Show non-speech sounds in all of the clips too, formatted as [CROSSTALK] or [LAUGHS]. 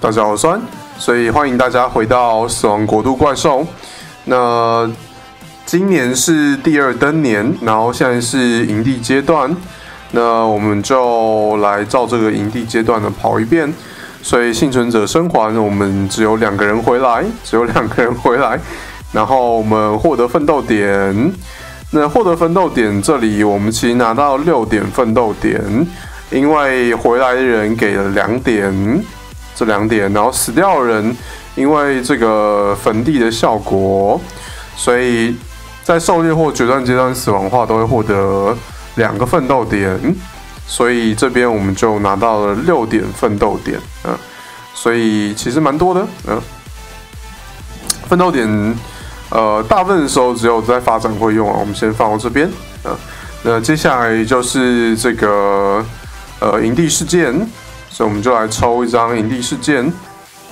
大家好，我是酸，所以欢迎大家回到《死亡国度怪兽》。那今年是第二登年，然后现在是营地阶段，那我们就来照这个营地阶段的跑一遍。所以幸存者生还，我们只有两个人回来，只有两个人回来，然后我们获得奋斗点。那获得奋斗点，这里我们其实拿到六点奋斗点，因为回来的人给了两点，这两点，然后死掉的人因为这个坟地的效果，所以在狩猎或决断阶段死亡的话，都会获得两个奋斗点，所以这边我们就拿到了六点奋斗点，嗯，所以其实蛮多的，嗯，奋斗点。呃，大部分的时候只有在发展会用啊，我们先放到这边啊。那接下来就是这个呃营地事件，所以我们就来抽一张营地事件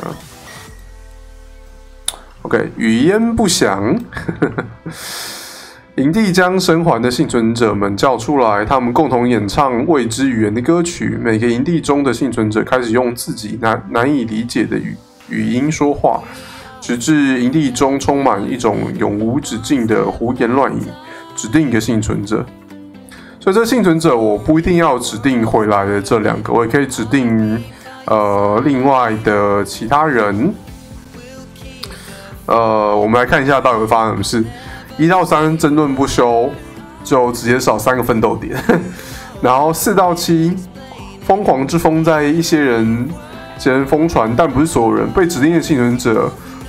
啊。OK，语焉不详，[LAUGHS] 营地将生还的幸存者们叫出来，他们共同演唱未知语言的歌曲。每个营地中的幸存者开始用自己难难以理解的语语音说话。直至营地中充满一种永无止境的胡言乱语，指定一个幸存者。所以这幸存者我不一定要指定回来的这两个，我也可以指定呃另外的其他人。呃，我们来看一下到底会发生什么事。一到三争论不休，就直接少三个奋斗点。[LAUGHS] 然后四到七，疯狂之风在一些人间疯传，但不是所有人。被指定的幸存者。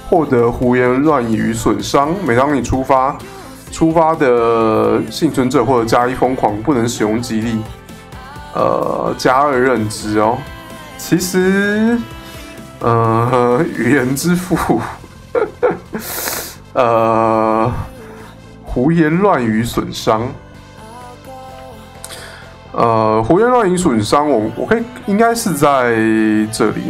获得胡言乱语损伤。每当你出发，出发的幸存者或者加一疯狂，不能使用激励。呃，加二认知哦。其实，呃，语言之父，[LAUGHS] 呃，胡言乱语损伤。呃，胡言乱语损伤，我我可以应该是在这里。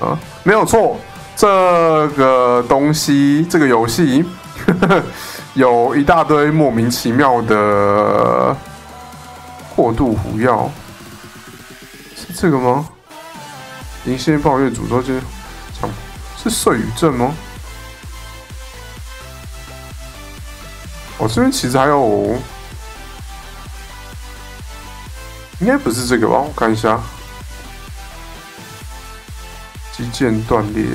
啊，没有错，这个东西，这个游戏 [LAUGHS] 有一大堆莫名其妙的过度服药，是这个吗？银线暴虐诅咒这讲是碎语症吗？我这边其实还有，应该不是这个吧？我看一下。肌腱断裂，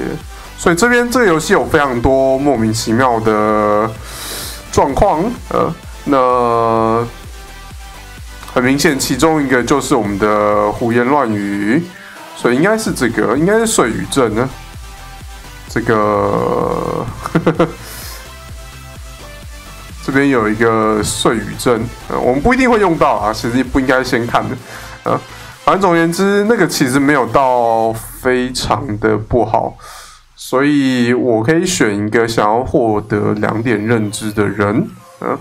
所以这边这个游戏有非常多莫名其妙的状况，呃，那很明显，其中一个就是我们的胡言乱语，所以应该是这个，应该是碎语症呢。这个呵呵 [LAUGHS] 这边有一个睡语症，呃，我们不一定会用到啊，其实不应该先看的，呃。反正总而言之，那个其实没有到非常的不好，所以我可以选一个想要获得两点认知的人，嗯，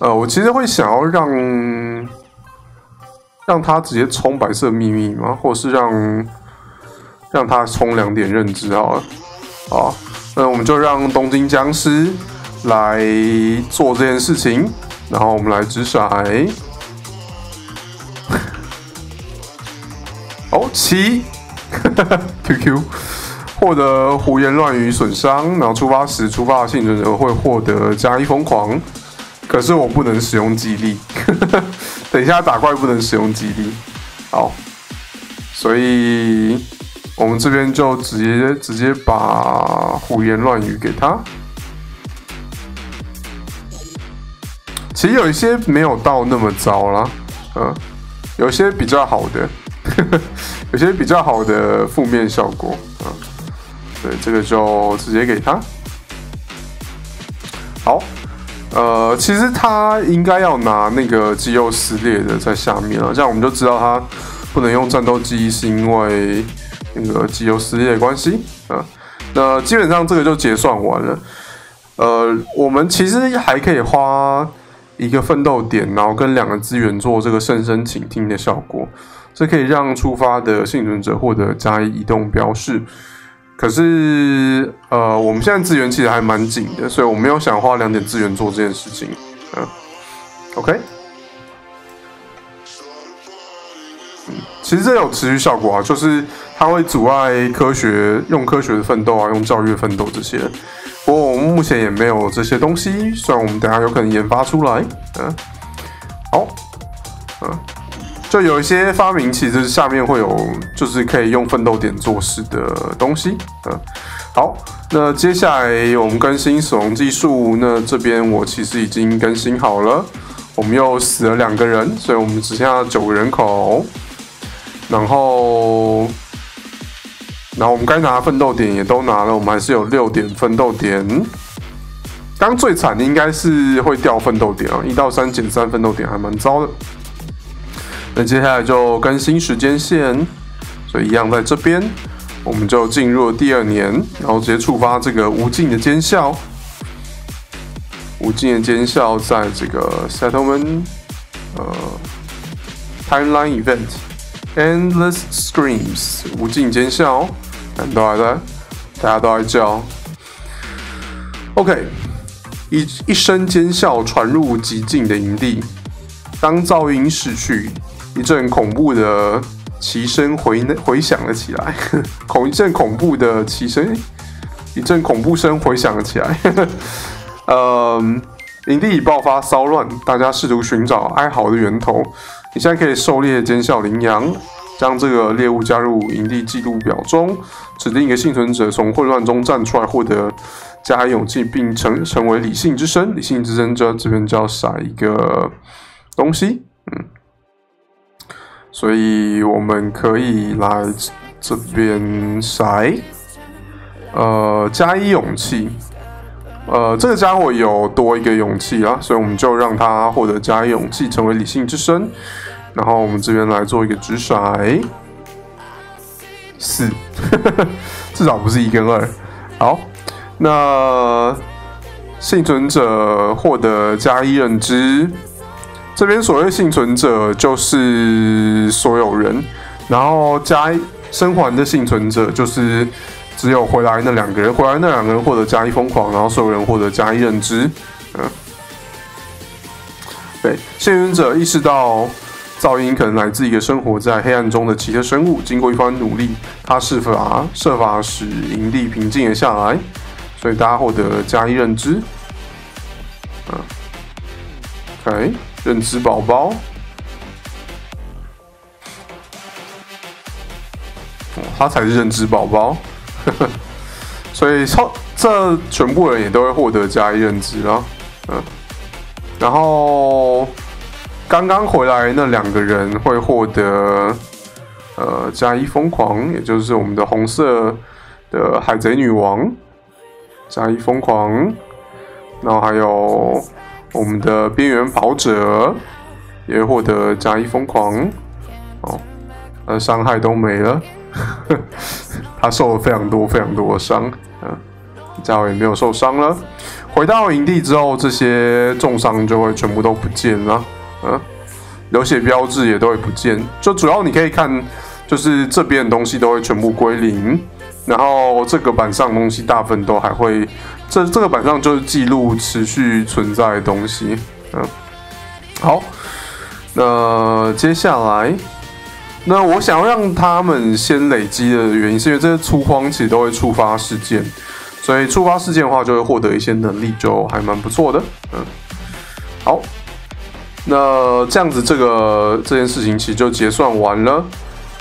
呃，我其实会想要让让他直接冲白色秘密吗？或是让让他冲两点认知好了，好，那我们就让东京僵尸来做这件事情，然后我们来掷骰。哦，七 [LAUGHS] QQ，获得胡言乱语损伤，然后出发时出发的幸存者会获得加一疯狂，可是我不能使用激励，[LAUGHS] 等一下打怪不能使用激励，好，所以我们这边就直接直接把胡言乱语给他，其实有一些没有到那么糟啦，嗯，有些比较好的。有些比较好的负面效果啊，对，这个就直接给他。好，呃，其实他应该要拿那个肌肉撕裂的在下面了，这样我们就知道他不能用战斗机，是因为那个肌肉撕裂的关系啊。那基本上这个就结算完了。呃，我们其实还可以花一个奋斗点，然后跟两个资源做这个深深倾听的效果。这可以让出发的幸存者获得加以移动标示，可是呃，我们现在资源其实还蛮紧的，所以我没有想花两点资源做这件事情。嗯，OK。其实这有持续效果啊，就是它会阻碍科学用科学的奋斗啊，用教育的奋斗这些。不过我们目前也没有这些东西，虽然我们等下有可能研发出来。嗯，好，嗯，就有一些发明，其实下面会有就是可以用奋斗点做事的东西。嗯，好，那接下来我们更新死亡技术，那这边我其实已经更新好了。我们又死了两个人，所以我们只剩下九个人口。然后，然后我们该拿奋斗点也都拿了，我们还是有六点奋斗点。刚最惨的应该是会掉奋斗点啊，一到三减三奋斗点还蛮糟的。那接下来就更新时间线，所以一样在这边，我们就进入第二年，然后直接触发这个无尽的奸笑。无尽的奸笑在这个 settlement，呃，timeline event，endless screams，无尽奸笑，大家都还在，大家都在叫。OK，一一声尖笑传入寂静的营地，当噪音逝去，一阵恐怖的齐声回回响了起来，恐一阵恐怖的齐声，一阵恐怖声回响了起来。呃，营地已爆发骚乱，大家试图寻找哀嚎的源头。你现在可以狩猎尖笑羚羊，将这个猎物加入营地记录表中，指定一个幸存者从混乱中站出来，获得加勇气，并成成为理性之声。理性之声就这边就要撒一个东西，嗯，所以我们可以来这边筛，呃，加一勇气。呃，这个家伙有多一个勇气啊，所以我们就让他获得加一勇气，成为理性之身。然后我们这边来做一个直甩，四，[LAUGHS] 至少不是一跟二。好，那幸存者获得加一认知。这边所谓幸存者就是所有人，然后加一生还的幸存者就是。只有回来那两个人，回来那两个人获得加一疯狂，然后所有人获得加一认知。嗯，对，幸运者意识到噪音可能来自一个生活在黑暗中的奇特生物。经过一番努力，他设法设法使营地平静了下来，所以大家获得加一认知。嗯，OK，认知宝宝，他才是认知宝宝。[LAUGHS] 所以超这全部人也都会获得加一认知啊，嗯，然后刚刚回来那两个人会获得呃加一疯狂，也就是我们的红色的海贼女王加一疯狂，然后还有我们的边缘跑者也获得加一疯狂，哦，呃伤害都没了。[LAUGHS] 他受了非常多、非常多的伤，嗯，家伙也没有受伤了。回到营地之后，这些重伤就会全部都不见了，嗯，流血标志也都会不见。就主要你可以看，就是这边的东西都会全部归零，然后这个板上东西大部分都还会，这这个板上就是记录持续存在的东西，嗯，好，那接下来。那我想要让他们先累积的原因，是因为这些粗荒其实都会触发事件，所以触发事件的话，就会获得一些能力，就还蛮不错的。嗯，好，那这样子，这个这件事情其实就结算完了。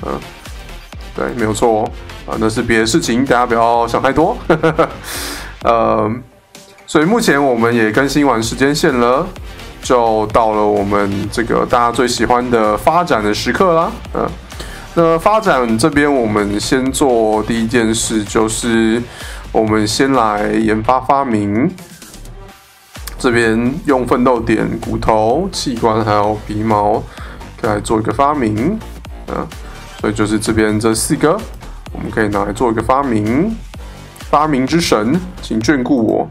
嗯，对，没有错哦。啊，那是别的事情，大家不要想太多。呃，所以目前我们也更新完时间线了。就到了我们这个大家最喜欢的发展的时刻啦。嗯，那发展这边，我们先做第一件事，就是我们先来研发发明。这边用奋斗点、骨头、器官还有鼻毛来做一个发明。嗯，所以就是这边这四个，我们可以拿来做一个发明。发明之神，请眷顾我。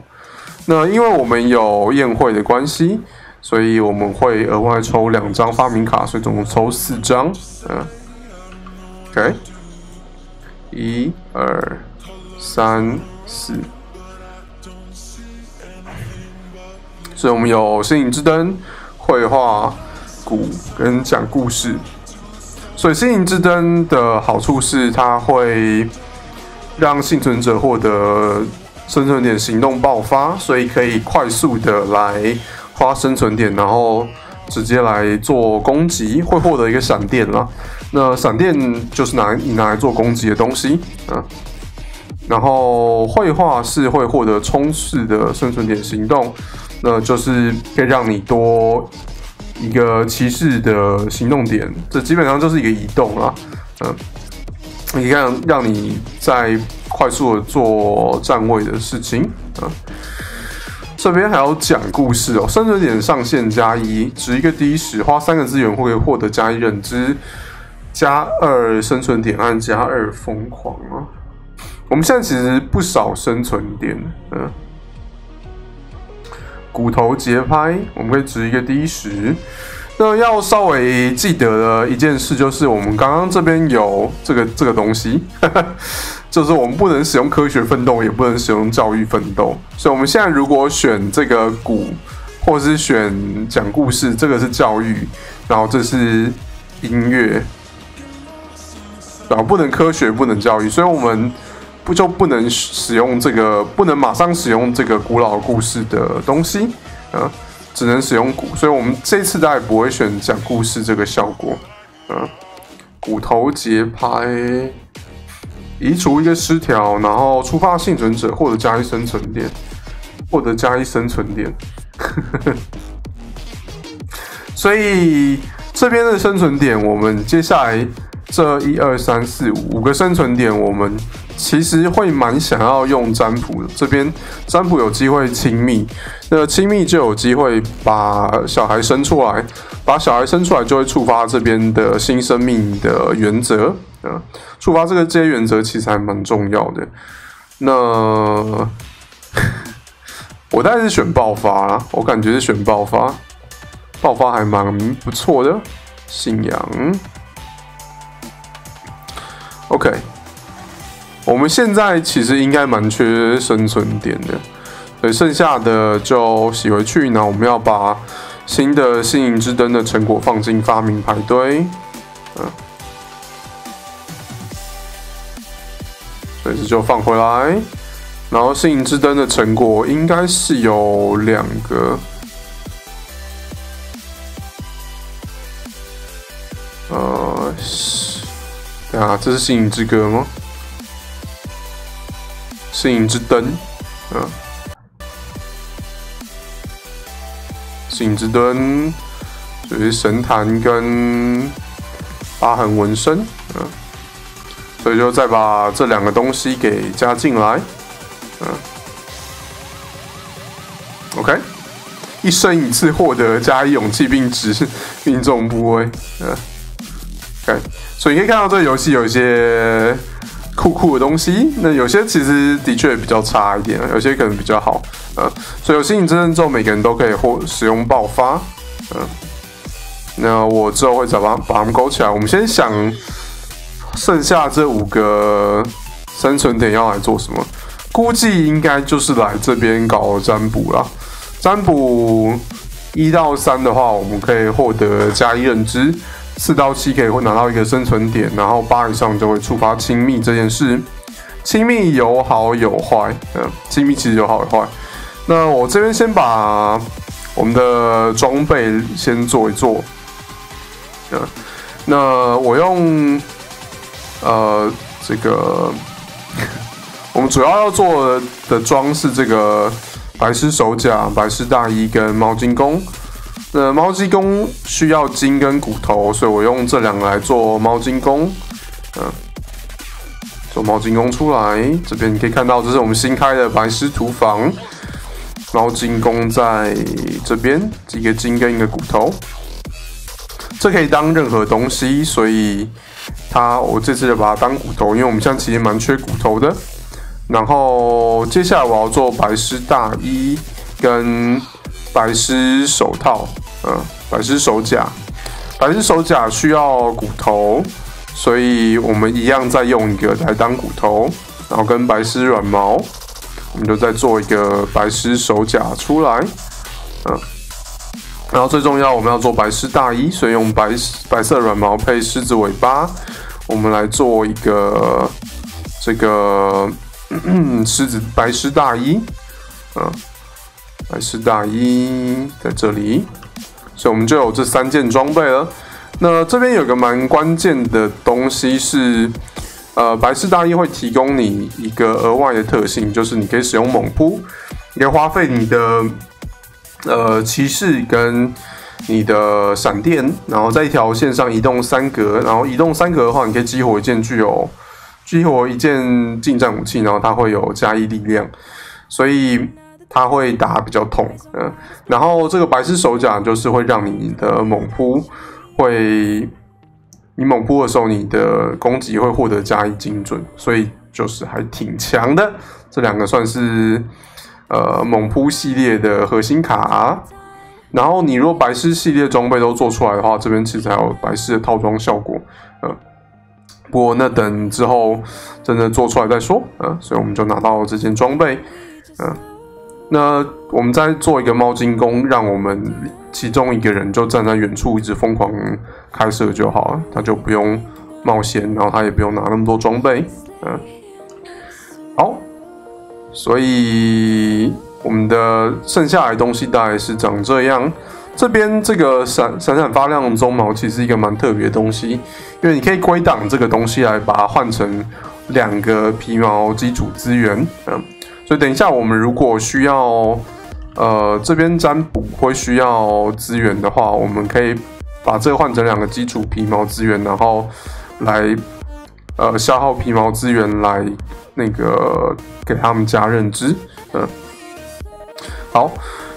那因为我们有宴会的关系。所以我们会额外抽两张发明卡，所以总共抽四张。嗯，OK，一、二、三、四。所以我们有《星影之灯》绘画、鼓跟讲故事。所以心灵之灯的好处是它会让幸存者获得生存点行动爆发，所以可以快速的来花生存点，然后直接来做攻击，会获得一个闪电啦。那闪电就是拿你拿来做攻击的东西啊。然后绘画是会获得冲刺的生存点行动，那就是可以让你多一个骑士的行动点，这基本上就是一个移动啊，嗯，你看让你在快速的做站位的事情啊。这边还要讲故事哦，生存点上限加一，值一个第一时，花三个资源会获得加一认知，加二生存点按加二疯狂啊。我们现在其实不少生存点，嗯，骨头节拍，我们可以值一个第一时。要稍微记得的一件事就是，我们刚刚这边有这个这个东西，[LAUGHS] 就是我们不能使用科学奋斗，也不能使用教育奋斗。所以，我们现在如果选这个鼓，或者是选讲故事，这个是教育，然后这是音乐，然后不能科学，不能教育，所以我们。不就不能使用这个，不能马上使用这个古老故事的东西，啊，只能使用鼓，所以我们这次大概不会选讲故事这个效果，嗯，骨头节拍，移除一个失调，然后触发幸存者获得加一生存点，获得加一生存点，[LAUGHS] 所以这边的生存点，我们接下来这一二三四五五个生存点，我们。其实会蛮想要用占卜的，这边占卜有机会亲密，那亲密就有机会把小孩生出来，把小孩生出来就会触发这边的新生命的原则啊，触发这个这些原则其实还蛮重要的。那我当然是选爆发啦，我感觉是选爆发，爆发还蛮不错的，信仰，OK。我们现在其实应该蛮缺生存点的，所以剩下的就洗回去。那我们要把新的星影之灯的成果放进发明排堆，嗯，所以这就放回来。然后星影之灯的成果应该是有两个，呃，啊，这是星影之歌吗？摄影之灯，嗯，摄影之灯，属于神坛跟疤痕纹身，嗯，所以就再把这两个东西给加进来，嗯，OK，一生一次获得加一勇气并指命中部位，嗯，OK，所以你可以看到这个游戏有一些。酷酷的东西，那有些其实的确比较差一点，有些可能比较好，呃，所以有心理真正之后，每个人都可以获使用爆发，嗯，那我之后会再把把它们勾起来。我们先想剩下这五个生存点要来做什么，估计应该就是来这边搞占卜了。占卜一到三的话，我们可以获得加一认知。四到七可以会拿到一个生存点，然后八以上就会触发亲密这件事。亲密有好有坏，嗯，亲密其实有好有坏。那我这边先把我们的装备先做一做，嗯，那我用呃这个 [LAUGHS] 我们主要要做的装是这个白狮手甲、白狮大衣跟毛巾弓。那猫鸡弓需要筋跟骨头，所以我用这两个来做猫筋弓。嗯，做猫筋弓出来，这边你可以看到，这是我们新开的白狮厨房。猫筋弓在这边，一个筋跟一个骨头，这可以当任何东西，所以它我这次就把它当骨头，因为我们现在其实蛮缺骨头的。然后接下来我要做白狮大衣跟白狮手套。嗯，白狮手甲，白狮手甲需要骨头，所以我们一样再用一个来当骨头，然后跟白狮软毛，我们就再做一个白狮手甲出来。嗯，然后最重要，我们要做白狮大衣，所以用白白色软毛配狮子尾巴，我们来做一个这个狮子白狮大衣，嗯，白狮大衣在这里，所以我们就有这三件装备了。那这边有个蛮关键的东西是，呃，白狮大衣会提供你一个额外的特性，就是你可以使用猛扑，你可以花费你的。呃，骑士跟你的闪电，然后在一条线上移动三格，然后移动三格的话，你可以激活一件具有激活一件近战武器，然后它会有加一力量，所以它会打比较痛。嗯，然后这个白狮手甲就是会让你的猛扑会，你猛扑的时候，你的攻击会获得加一精准，所以就是还挺强的。这两个算是。呃，猛扑系列的核心卡，然后你如果白狮系列装备都做出来的话，这边其实还有白狮的套装效果，嗯，不过那等之后真的做出来再说，嗯，所以我们就拿到这件装备，嗯，那我们再做一个猫精工，让我们其中一个人就站在远处一直疯狂开射就好了，他就不用冒险，然后他也不用拿那么多装备，嗯，好。所以我们的剩下来的东西大概是长这样。这边这个闪闪闪发亮的鬃毛其实一个蛮特别的东西，因为你可以归档这个东西来把它换成两个皮毛基础资源。嗯，所以等一下我们如果需要呃这边占卜会需要资源的话，我们可以把这个换成两个基础皮毛资源，然后来。呃，消耗皮毛资源来那个给他们加认知，嗯，好，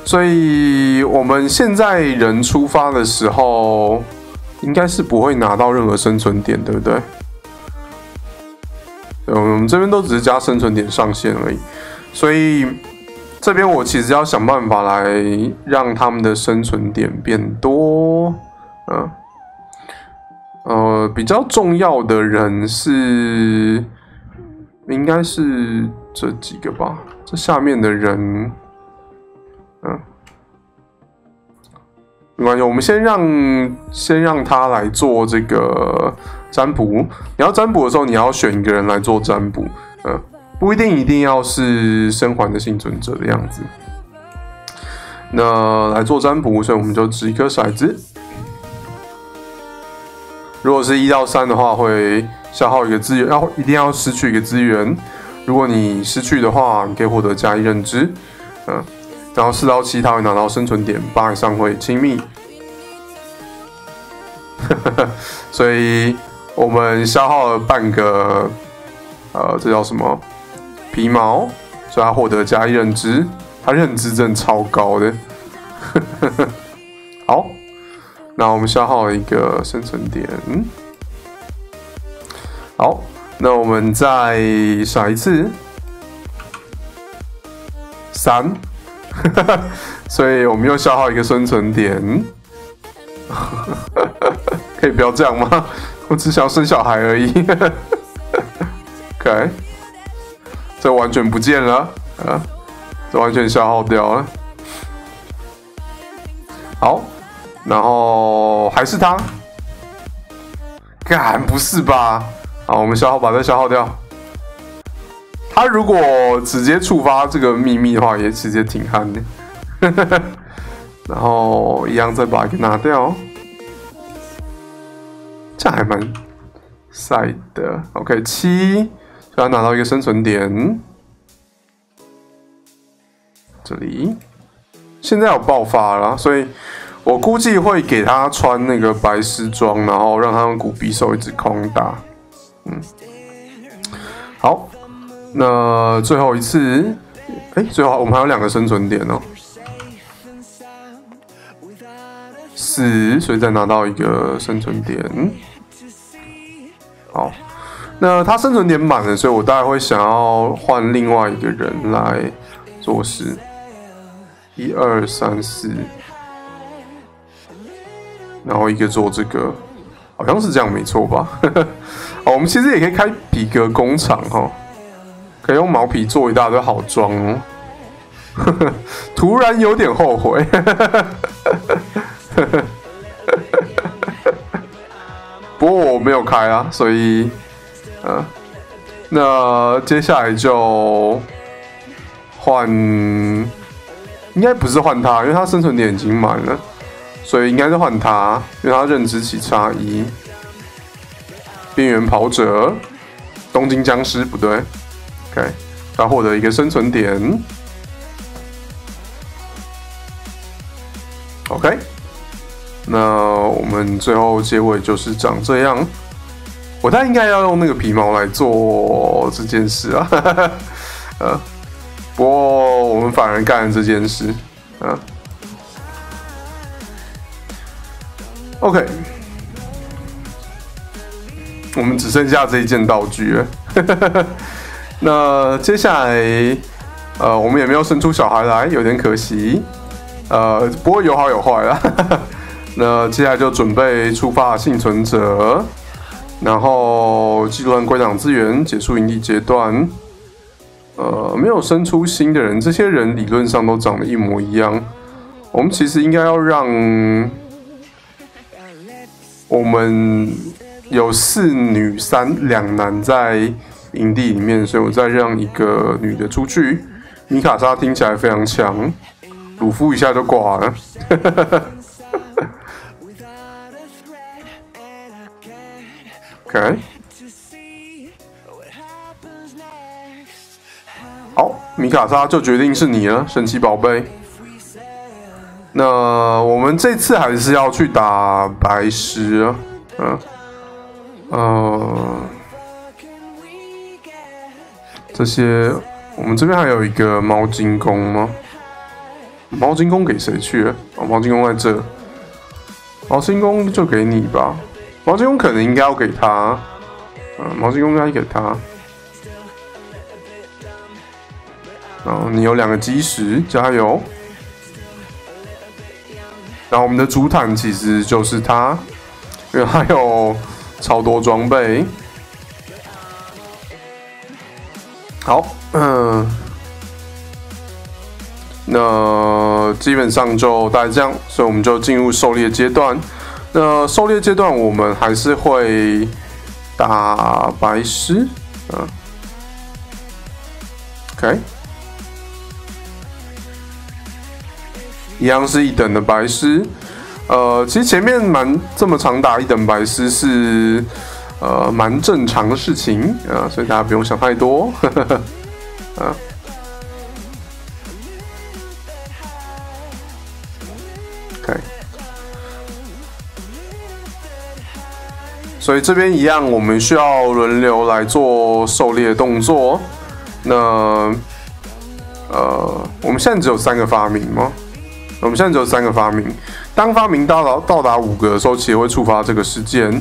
所以我们现在人出发的时候，应该是不会拿到任何生存点，对不对？嗯我们这边都只是加生存点上限而已，所以这边我其实要想办法来让他们的生存点变多，嗯。呃，比较重要的人是，应该是这几个吧。这下面的人，嗯，没关系，我们先让先让他来做这个占卜。你要占卜的时候，你要选一个人来做占卜，嗯，不一定一定要是生还的幸存者的样子。那来做占卜，所以我们就掷一颗骰子。如果是一到三的话，会消耗一个资源，要一定要失去一个资源。如果你失去的话，你可以获得加一认知。嗯，然后四到七，他会拿到生存点，八以上会亲密。[LAUGHS] 所以我们消耗了半个，呃，这叫什么皮毛？所以他获得加一认知，他认知真的超高的。[LAUGHS] 好。那我们消耗一个生存点，好，那我们再耍一次三，[LAUGHS] 所以我们又消耗一个生存点，[LAUGHS] 可以不要这样吗？我只想生小孩而已，OK，这完全不见了啊，这完全消耗掉了，好。然后还是他，敢不是吧？好，我们消耗把它消耗掉。他如果直接触发这个秘密的话，也直接挺憨的。[LAUGHS] 然后一样再把给拿掉，这还蛮帅的。OK，七，要拿到一个生存点。这里现在有爆发了，所以。我估计会给他穿那个白丝装，然后让他用古匕首一直空打。嗯，好，那最后一次，哎，最后我们还有两个生存点哦，四，所以再拿到一个生存点。好，那他生存点满了，所以我大概会想要换另外一个人来做事。一二三四。然后一个做这个，好像是这样没错吧？[LAUGHS] 哦，我们其实也可以开皮革工厂哈，可以用毛皮做一大堆好装哦。[LAUGHS] 突然有点后悔。[LAUGHS] 不过我没有开啊，所以，嗯，那接下来就换，应该不是换他，因为他生存点已经满了，所以应该是换他，因为他认知起差一。边缘跑者，东京僵尸不对，OK，他获得一个生存点，OK。那我们最后结尾就是长这样。我太应该要用那个皮毛来做这件事啊，[LAUGHS] 呃，不过我们反而干了这件事，啊，OK，我们只剩下这一件道具了。[LAUGHS] 那接下来，呃，我们也没有生出小孩来，有点可惜。呃，不过有好有坏啦。[LAUGHS] 那接下来就准备出发幸存者，然后记录完归档资源，结束营地阶段。呃，没有生出新的人，这些人理论上都长得一模一样。我们其实应该要让我们有四女三两男在营地里面，所以我再让一个女的出去。米卡莎听起来非常强，鲁夫一下就挂了。OK，好，米卡莎就决定是你了，神奇宝贝。那我们这次还是要去打白狮，嗯，呃，这些我们这边还有一个猫精宫吗？猫精宫给谁去？哦，猫精宫在这，猫精宫就给你吧。毛巾工可能应该要给他，嗯，毛巾工应该给他。然后你有两个基石，加油。然后我们的主坦其实就是他，因为他有超多装备。好，嗯，那基本上就大概这样，所以我们就进入狩猎阶段。那狩猎阶段，我们还是会打白狮，嗯，OK，一样是一等的白狮。呃，其实前面蛮这么长打一等白狮是呃蛮正常的事情啊，所以大家不用想太多，啊。[LAUGHS] 所以这边一样，我们需要轮流来做狩猎动作。那呃，我们现在只有三个发明吗？我们现在只有三个发明。当发明到达到达五个的时候，其实会触发这个事件。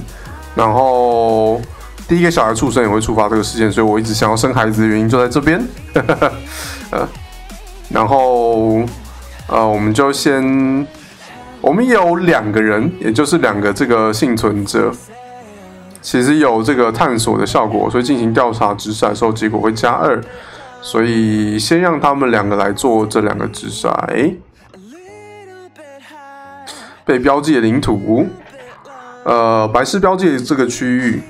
然后第一个小孩出生也会触发这个事件。所以我一直想要生孩子的原因就在这边。呃，[LAUGHS] 然后呃，我们就先，我们有两个人，也就是两个这个幸存者。其实有这个探索的效果，所以进行调查直骰的时候，结果会加二。所以先让他们两个来做这两个直骰。被标记的领土，呃，白狮标记的这个区域，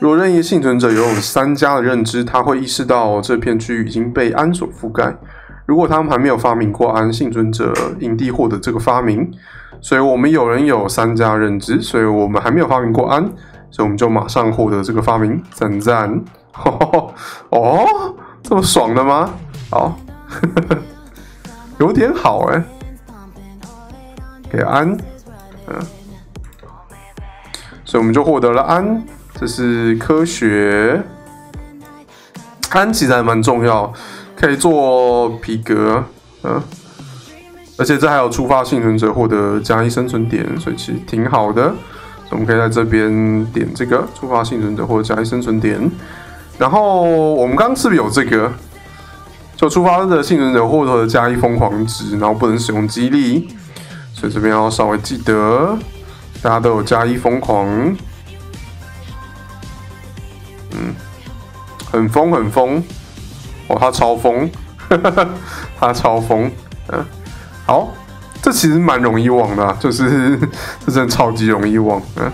如果任意幸存者拥有三家的认知，他会意识到这片区域已经被氨所覆盖。如果他们还没有发明过氨，幸存者营地获得这个发明。所以我们有人有三家认知，所以我们还没有发明过氨。所以我们就马上获得这个发明，赞赞！[LAUGHS] 哦，这么爽的吗？好，[LAUGHS] 有点好哎。给安，嗯，所以我们就获得了安，这是科学。安其实还蛮重要，可以做皮革，嗯，而且这还有触发幸存者获得加一生存点，所以其实挺好的。我们可以在这边点这个触发幸存者或者加一生存点，然后我们刚刚是不是有这个？就触发的幸存者获得加一疯狂值，然后不能使用激励，所以这边要稍微记得，大家都有加一疯狂，嗯，很疯很疯，哦，他超疯，[LAUGHS] 他超疯，嗯，好，这其实蛮容易忘的，就是 [LAUGHS] 这真的超级容易忘。嗯，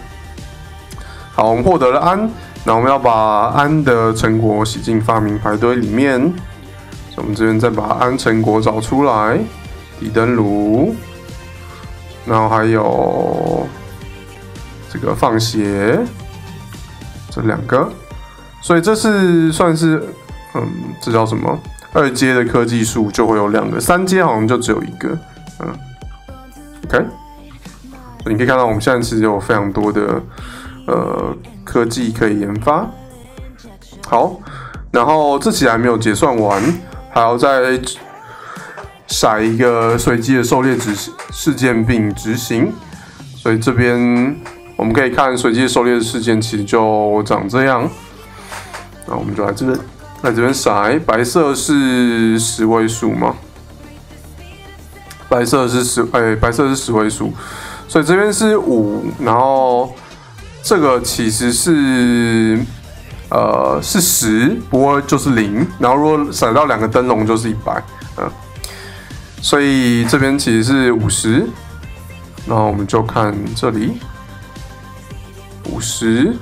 好，我们获得了安，那我们要把安的成果洗进发明牌堆里面。我们这边再把安成果找出来，底灯炉，然后还有这个放鞋，这两个，所以这是算是，嗯，这叫什么？二阶的科技树就会有两个，三阶好像就只有一个，嗯，OK，你可以看到我们现在其实有非常多的呃科技可以研发。好，然后这期还没有结算完，还要再筛一个随机的狩猎执事件并执行，所以这边我们可以看随机狩猎的事件其实就长这样，那我们就来这边。来这边骰，白色是十位数吗？白色是十，哎，白色是十位数，所以这边是五，然后这个其实是呃是十，不过就是零，然后如果闪到两个灯笼就是一百，嗯，所以这边其实是五十，然后我们就看这里。五十。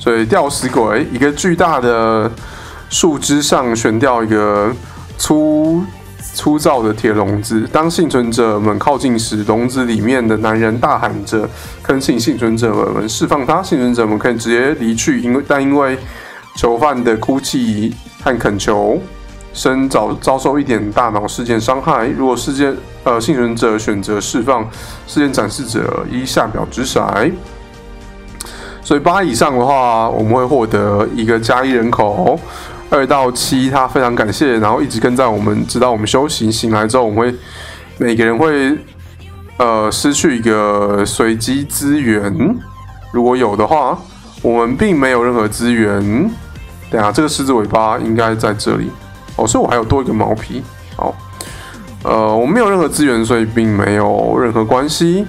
所以吊死鬼，一个巨大的树枝上悬吊一个粗粗糙的铁笼子。当幸存者们靠近时，笼子里面的男人大喊着恳请幸存者们释放他。幸存者们可以直接离去，因为但因为囚犯的哭泣和恳求声遭遭受一点大脑事件伤害。如果事件呃幸存者选择释放事件展示者，依下表掷骰。所以八以上的话，我们会获得一个加一人口。二到七，他非常感谢，然后一直跟在我们，直到我们休息醒来之后，我们会每个人会呃失去一个随机资源。如果有的话，我们并没有任何资源。等下，这个狮子尾巴应该在这里哦，所以我还有多一个毛皮。好，呃，我没有任何资源，所以并没有任何关系。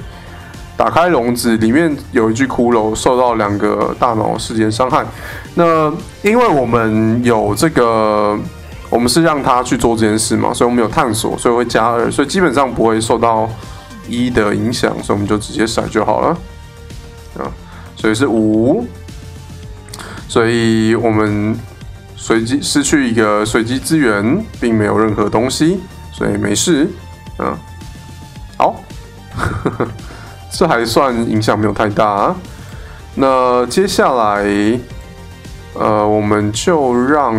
打开笼子，里面有一具骷髅，受到两个大脑事件伤害。那因为我们有这个，我们是让他去做这件事嘛，所以我们有探索，所以会加二，所以基本上不会受到一的影响，所以我们就直接甩就好了。啊，所以是五，所以我们随机失去一个随机资源，并没有任何东西，所以没事。嗯，好。这还算影响没有太大。那接下来，呃，我们就让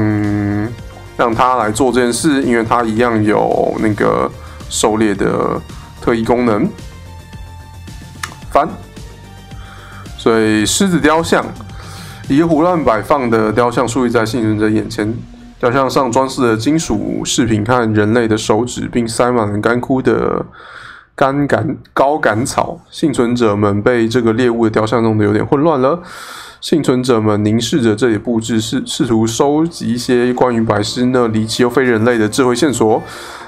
让他来做这件事，因为他一样有那个狩猎的特异功能。翻，所以狮子雕像，一个胡乱摆放的雕像竖立在幸存者眼前，雕像上装饰的金属饰品和人类的手指，并塞满了干枯的。干杆高杆草，幸存者们被这个猎物的雕像弄得有点混乱了。幸存者们凝视着这里布置，试试图收集一些关于白狮那离奇又非人类的智慧线索。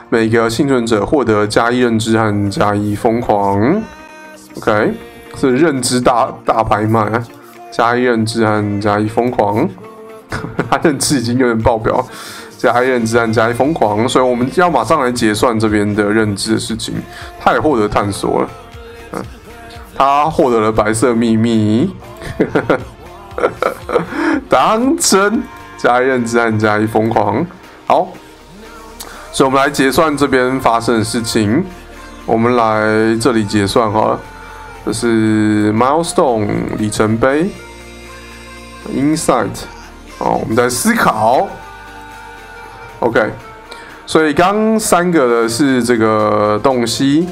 每个幸存者获得加一认知和加一疯狂。OK，是认知大大白卖，加一认知和加一疯狂。[LAUGHS] 他认知已经有点爆表。加一认知和加一疯狂，所以我们要马上来结算这边的认知的事情。他也获得探索了，嗯，他获得了白色秘密，[LAUGHS] 当真加一认知和加一疯狂。好，所以我们来结算这边发生的事情。我们来这里结算好了，这是 milestone 里程碑，insight。哦，我们在思考。OK，所以刚三个的是这个洞悉，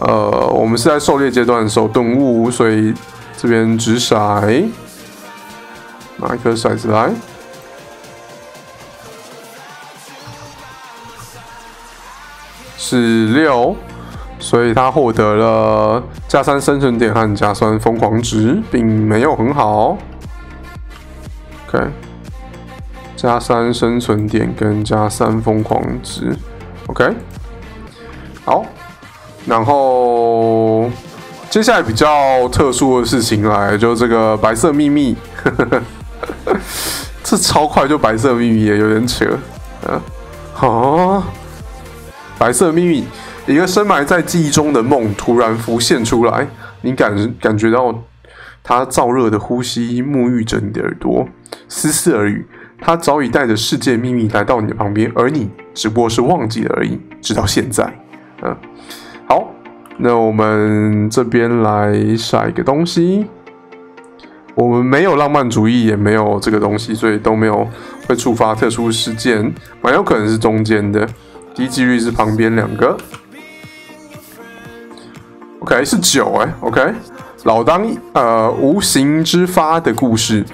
呃，我们是在狩猎阶段的时候顿悟，所以这边掷骰，拿一颗骰子来，是六，所以他获得了加三生存点和加三疯狂值，并没有很好。OK。加三生存点跟加三疯狂值，OK，好，然后接下来比较特殊的事情来，就这个白色秘密，[LAUGHS] 这超快就白色秘密也有点扯，啊，好，白色秘密，一个深埋在记忆中的梦突然浮现出来，你感感觉到他燥热的呼吸沐浴着你的耳朵，丝丝耳语。他早已带着世界秘密来到你的旁边，而你只不过是忘记了而已。直到现在，嗯，好，那我们这边来下一个东西。我们没有浪漫主义，也没有这个东西，所以都没有会触发特殊事件，蛮有可能是中间的。低几率是旁边两个。OK，是九哎，OK，老当呃无形之发的故事，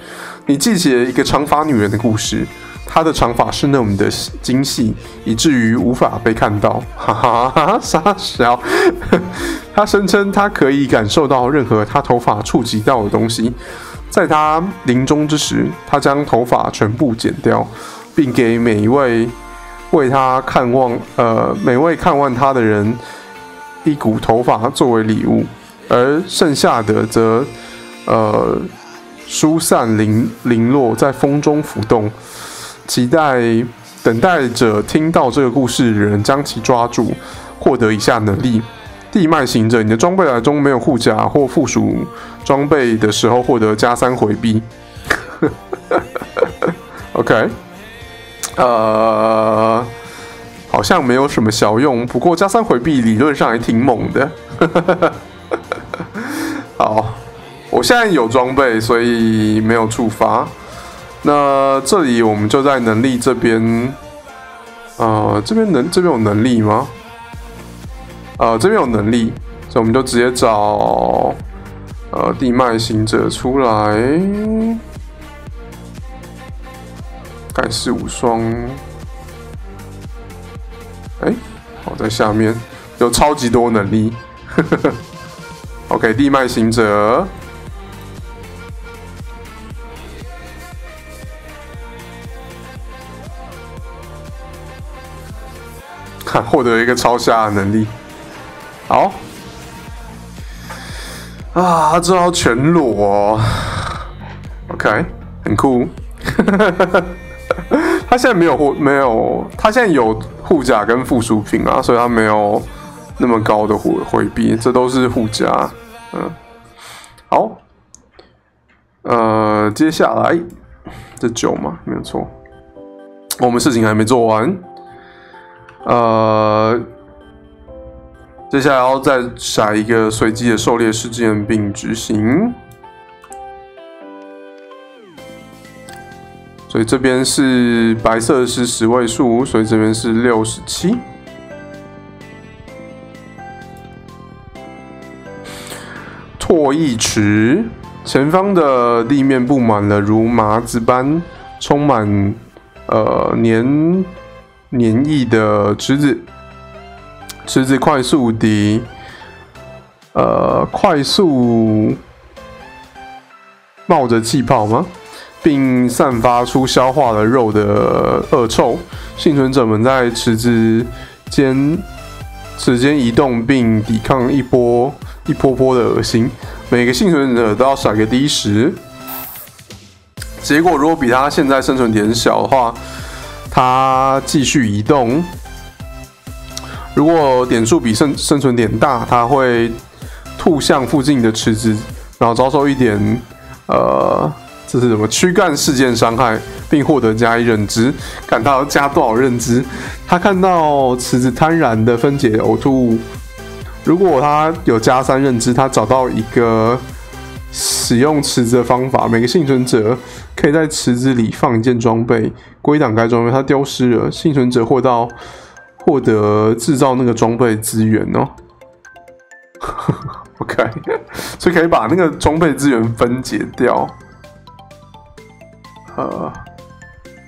你记起了一个长发女人的故事，她的长发是那么的精细，以至于无法被看到。[LAUGHS] 哈哈哈，傻笑。[LAUGHS] 她声称她可以感受到任何她头发触及到的东西，在她临终之时，她将头发全部剪掉，并给每一位为她看望呃每位看望她的人。一股头发作为礼物，而剩下的则，呃，疏散零零落在风中浮动，期待等待着听到这个故事的人将其抓住，获得以下能力：地脉行者，你的装备栏中没有护甲或附属装备的时候，获得加三回避。[LAUGHS] OK，呃。好像没有什么小用，不过加三回避理论上还挺猛的。[LAUGHS] 好，我现在有装备，所以没有触发。那这里我们就在能力这边，呃，这边能这边有能力吗？呃，这边有能力，所以我们就直接找呃地脉行者出来，盖世无双。哎，好，在下面有超级多能力。[LAUGHS] OK，地脉行者，获得一个超下能力。好，啊，这要全裸，OK，很酷。[LAUGHS] 他现在没有护，没有，他现在有护甲跟附属品啊，所以他没有那么高的回回避，这都是护甲。嗯，好，呃，接下来这九嘛，没有错，我们事情还没做完，呃，接下来要再下一个随机的狩猎事件并执行。所以这边是白色是十位数，所以这边是六十七。唾液池前方的地面布满了如麻子般充满呃粘黏液的池子，池子快速地呃快速冒着气泡吗？并散发出消化了肉的恶臭。幸存者们在池子间池间移动，并抵抗一波一波波的恶心。每个幸存者都要甩个滴石。结果如果比他现在生存点小的话，他继续移动；如果点数比生生存点大，他会吐向附近的池子，然后遭受一点呃。这是什么躯干事件伤害，并获得加一认知？看他要加多少认知？他看到池子贪婪的分解呕吐物。如果他有加三认知，他找到一个使用池子的方法。每个幸存者可以在池子里放一件装备，归档该装备，它丢失了。幸存者获到获得制造那个装备资源哦。[LAUGHS] OK，所以可以把那个装备资源分解掉。呃，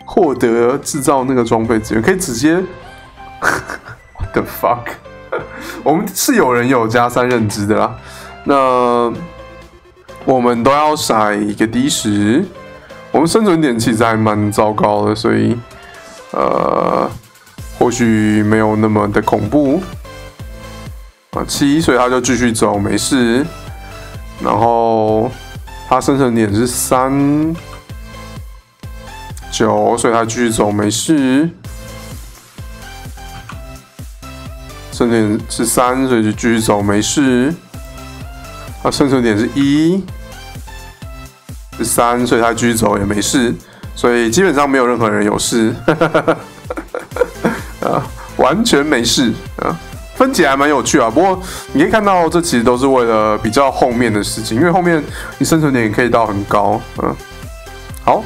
获得制造那个装备资源可以直接，[LAUGHS] What the fuck？我们是有人有加三认知的啦。那我们都要甩一个滴石。我们生存点其实还蛮糟糕的，所以呃，或许没有那么的恐怖。啊，七，所以他就继续走，没事。然后他生存点是三。九，所以他继续走，没事。生存点是三，所以就继续走，没事。啊，生存点是一，是三，所以他继续走也没事，所以基本上没有任何人有事，[LAUGHS] 啊，完全没事啊。分解还蛮有趣啊，不过你可以看到，这其实都是为了比较后面的事情，因为后面你生存点也可以到很高，嗯，好，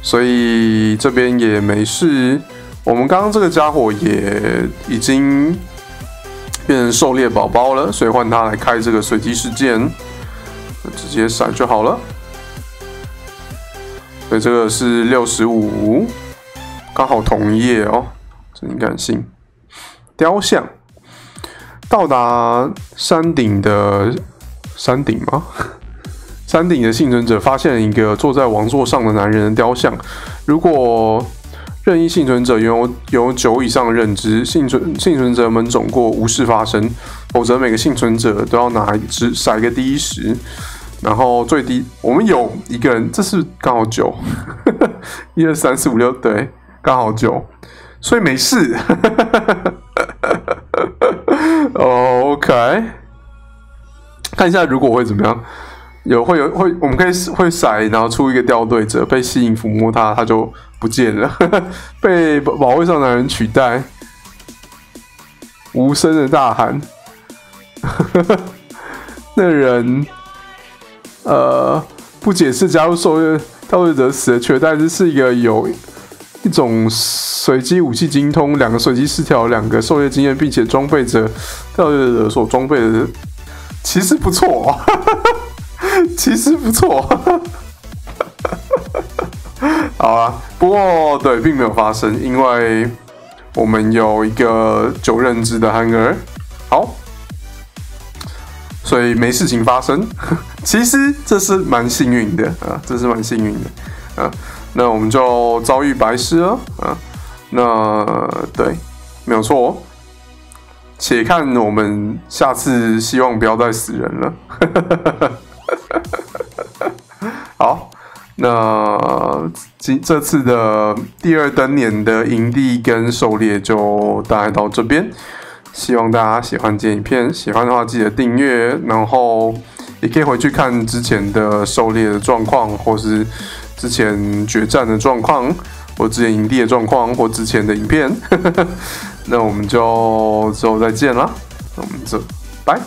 所以这边也没事。我们刚刚这个家伙也已经变成狩猎宝宝了，所以换他来开这个随机事件，直接闪就好了。所以这个是六十五，刚好同一页哦，真感性雕像。到达山顶的山顶吗？山顶的幸存者发现了一个坐在王座上的男人的雕像。如果任意幸存者拥有有九以上的认知，幸存幸存者们总过无事发生，否则每个幸存者都要拿一只骰一个第一十，然后最低我们有一个人，这是刚好九，[LAUGHS] 一二三四五六，对，刚好九，所以没事。OK，看一下如果会怎么样？有会有会，我们可以会骰，然后出一个掉队者被吸引抚摸他，他就不见了，[LAUGHS] 被保卫上的人取代。无声的大喊，呵 [LAUGHS] 呵那人呃不解释加入狩猎掉队者死的，取代的是一个有。一种随机武器精通，两个随机失调，两个狩猎经验，并且装备着钓猎者所装备的，其实不错，哈哈哈 [LAUGHS] 其实不错，[LAUGHS] 好啊。不过对，并没有发生，因为我们有一个九认知的憨儿，好，所以没事情发生。[LAUGHS] 其实这是蛮幸运的啊，这是蛮幸运的啊。那我们就遭遇白狮了啊！那对，没有错。哦且看我们下次，希望不要再死人了。[LAUGHS] 好，那今这次的第二登年的营地跟狩猎就大概到这边。希望大家喜欢这影片，喜欢的话记得订阅，然后也可以回去看之前的狩猎的状况，或是。之前决战的状况，或之前营地的状况，或之前的影片，[LAUGHS] 那我们就之后再见了。我们这拜。